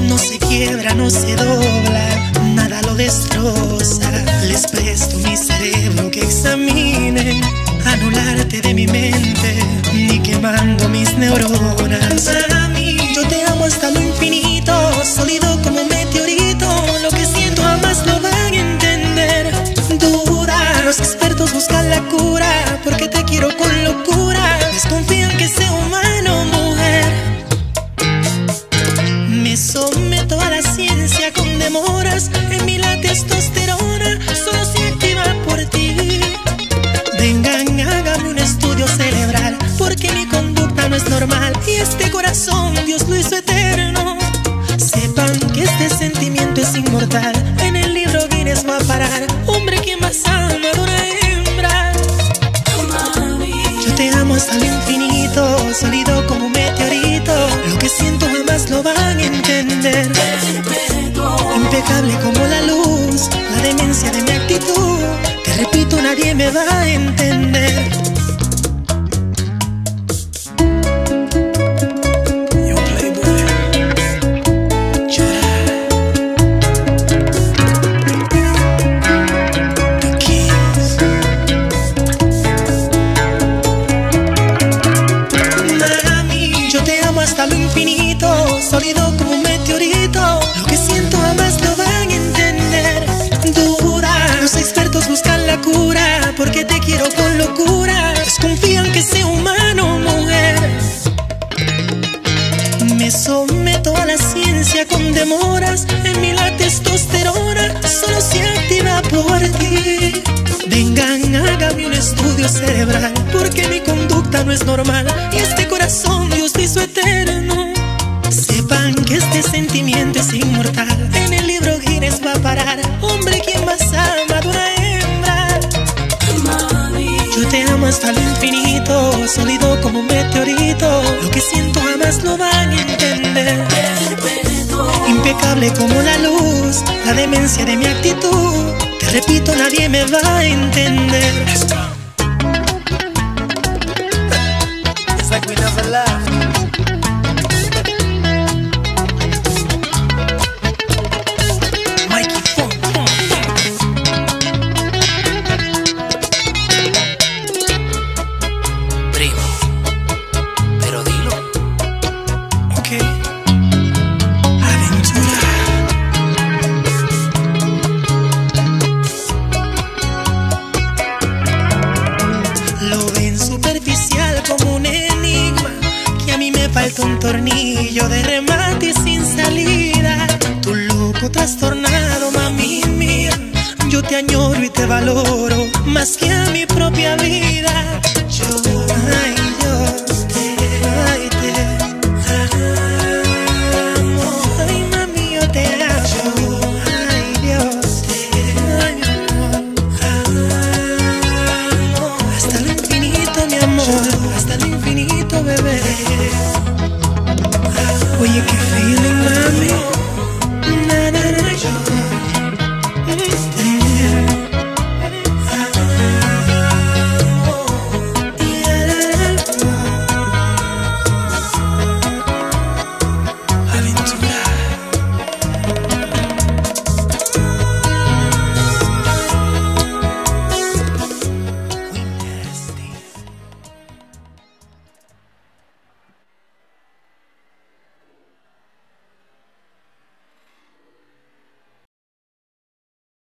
no se quiebra, no se dobla, nada lo destroza. Les presto mi cerebro que examine, anularte de mi mente, ni quemando mis neuronas. Para mí, yo te amo hasta lo infinito, corazón Dios lo hizo eterno. Sepan que este sentimiento es inmortal. En el libro Guinness va a parar. Hombre que más ama a una hembra. Yo te amo hasta el infinito, sólido como un meteorito. Lo que siento jamás lo van a entender. Impecable como la luz, la demencia de mi actitud. Te repito, nadie me va a entender. Sólido como un meteorito. Lo que siento jamás lo van a entender. Duda, los expertos buscan la cura, porque te quiero con locura. Desconfían que sea humano, mujer. Me someto a la ciencia con demoras En mi la testosterona solo se activa por ti Vengan, hágame un estudio cerebral Porque mi conducta no es normal Y este corazón Dios hizo eterno Sentimiento es inmortal En el libro Guinness va a parar Hombre, quien más ama de una hembra yo te amo hasta lo infinito, sólido como un meteorito. Lo que siento jamás lo van a entender. Impecable como la luz, la demencia de mi actitud. Te repito, nadie me va a entender. It's like we never left. Un tornillo de remate sin salida. Tu loco trastornado, mami mía Yo te añoro y te valoro Más que a mi propia vida